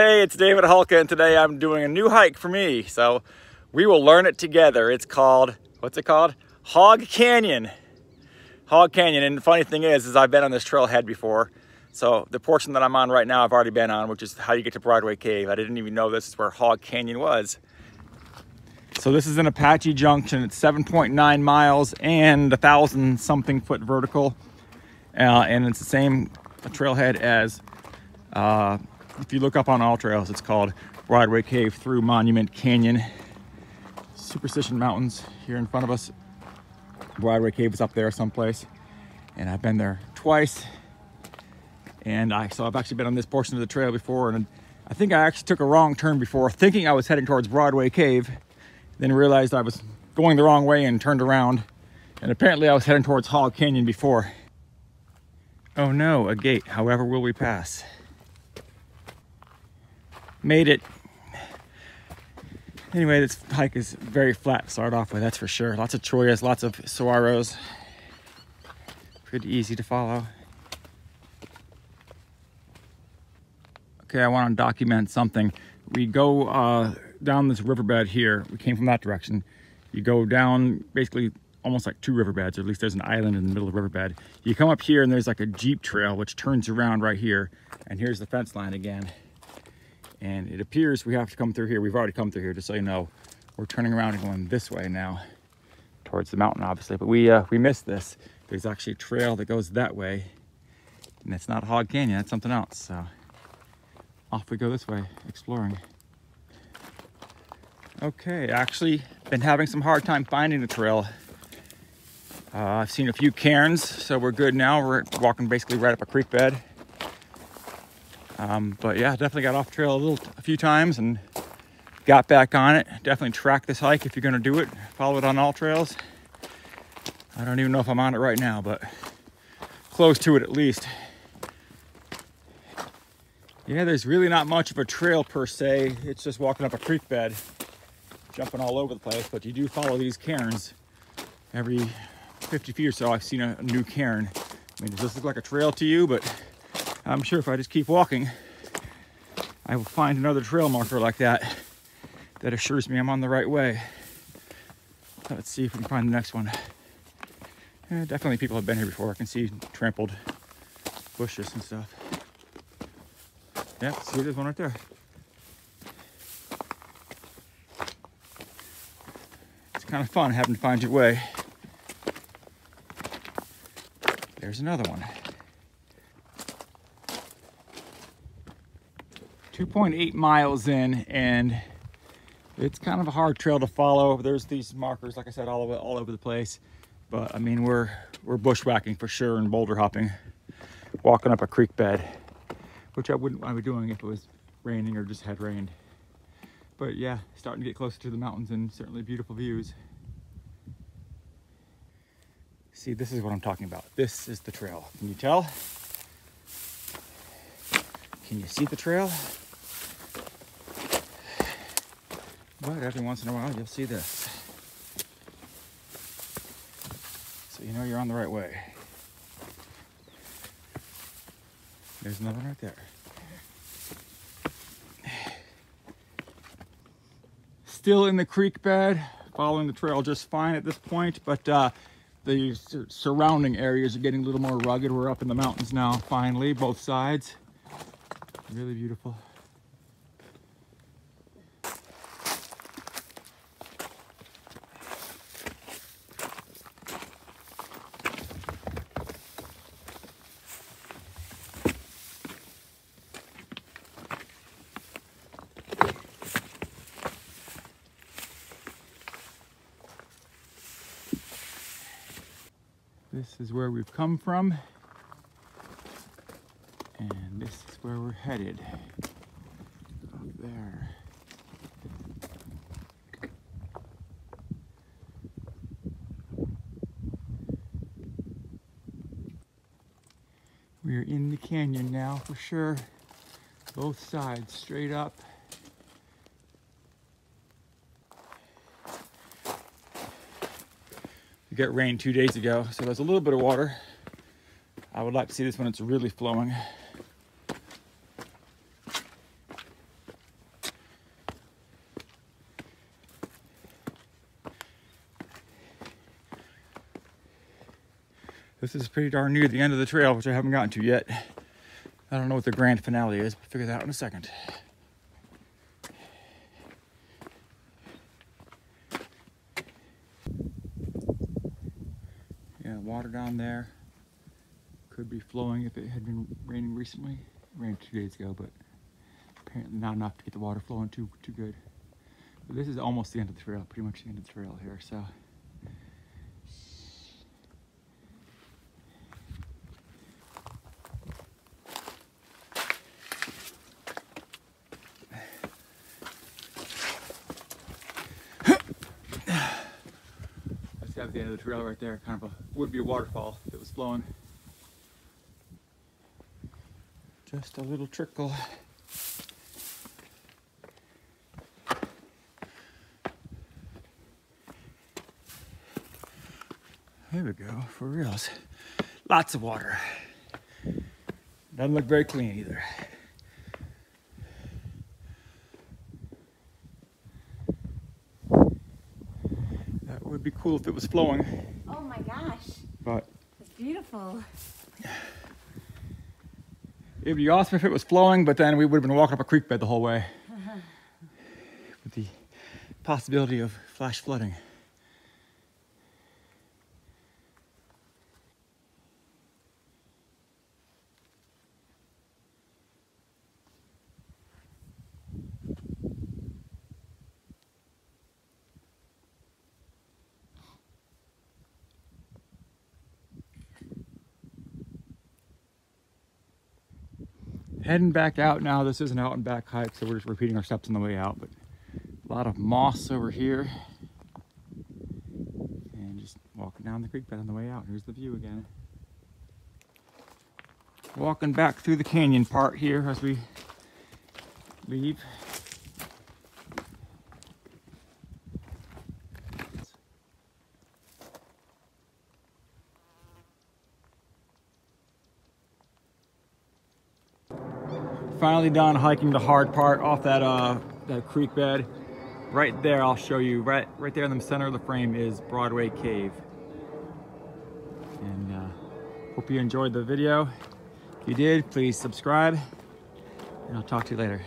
Hey, it's David Hulka, and today I'm doing a new hike for me. So we will learn it together. It's called, what's it called? Hog Canyon. Hog Canyon. And the funny thing is, is I've been on this trailhead before. So the portion that I'm on right now, I've already been on, which is how you get to Broadway Cave. I didn't even know this is where Hog Canyon was. So this is in Apache Junction. It's 7.9 miles and a thousand something foot vertical. Uh, and it's the same trailhead as, uh, if you look up on AllTrails, it's called Broadway Cave through Monument Canyon. Superstition Mountains here in front of us. Broadway Cave is up there someplace. And I've been there twice. And I, so I've actually been on this portion of the trail before. And I think I actually took a wrong turn before, thinking I was heading towards Broadway Cave. Then realized I was going the wrong way and turned around. And apparently I was heading towards Hog Canyon before. Oh no, a gate. However, will we pass? Made it. Anyway, this hike is very flat to start off with, that's for sure. Lots of chollas, lots of saguaros. Pretty easy to follow. Okay, I want to document something. We go uh, down this riverbed here. We came from that direction. You go down basically almost like two riverbeds, or at least there's an island in the middle of the riverbed. You come up here and there's like a Jeep trail which turns around right here. And here's the fence line again. And it appears we have to come through here. We've already come through here, just so you know. We're turning around and going this way now, towards the mountain, obviously. But we uh, we missed this. There's actually a trail that goes that way. And it's not Hog Canyon, it's something else. So off we go this way, exploring. Okay, actually been having some hard time finding the trail. Uh, I've seen a few cairns, so we're good now. We're walking basically right up a creek bed. Um, but yeah, definitely got off trail a little, a few times and got back on it. Definitely track this hike if you're gonna do it. Follow it on AllTrails. I don't even know if I'm on it right now, but close to it at least. Yeah, there's really not much of a trail per se. It's just walking up a creek bed, jumping all over the place, but you do follow these cairns every 50 feet or so, I've seen a, a new cairn. I mean, does this look like a trail to you? But I'm sure if I just keep walking, I will find another trail marker like that that assures me I'm on the right way. Let's see if we can find the next one. Yeah, definitely people have been here before. I can see trampled bushes and stuff. Yeah, see there's one right there. It's kind of fun having to find your way. There's another one. 2.8 miles in and it's kind of a hard trail to follow. There's these markers, like I said, all over, all over the place. But I mean, we're, we're bushwhacking for sure and boulder hopping, walking up a creek bed, which I wouldn't to be doing if it was raining or just had rained. But yeah, starting to get closer to the mountains and certainly beautiful views. See, this is what I'm talking about. This is the trail. Can you tell? Can you see the trail? But every once in a while, you'll see this. So you know you're on the right way. There's another right there. Still in the creek bed, following the trail just fine at this point, but uh, the surrounding areas are getting a little more rugged. We're up in the mountains now, finally, both sides. Really beautiful. This is where we've come from. And this is where we're headed. Up there. We're in the canyon now for sure. Both sides straight up. got rain two days ago, so there's a little bit of water. I would like to see this when it's really flowing. This is pretty darn near the end of the trail, which I haven't gotten to yet. I don't know what the grand finale is, but figure that out in a second. Water down there could be flowing if it had been raining recently. It rained two days ago, but apparently not enough to get the water flowing too too good. But this is almost the end of the trail, pretty much the end of the trail here. So That's the end of the trail right there. Kind of a would be a waterfall if it was flowing. Just a little trickle. There we go, for reals. Lots of water. Doesn't look very clean either. That would be cool if it was flowing, Oh my gosh, but it's beautiful. it'd be awesome if it was flowing, but then we would have been walking up a creek bed the whole way. With the possibility of flash flooding. Heading back out now. This is an out and back hike, so we're just repeating our steps on the way out. But a lot of moss over here. And just walking down the creek bed on the way out. Here's the view again. Walking back through the canyon part here as we leave. Finally done hiking the hard part off that uh that creek bed. Right there i'll show you. Right right there in the center of the frame is broadway cave. And uh hope you enjoyed the video. If you did please subscribe and i'll talk to you later